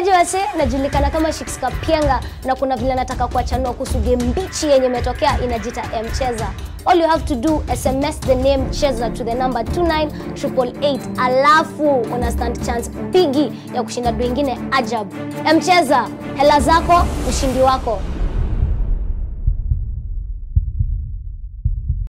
Niaje wase, najulikana kama Shikska Pienga na kuna vile nataka kuachanua kuhusu game mbichi yenye imetokea inajita Mcheza. All you have to do SMS the name Cheza to the number 29888 alafu una stand chance bigi ya kushinda du ingine ajabu. Mcheza, hela zako, ushindi wako.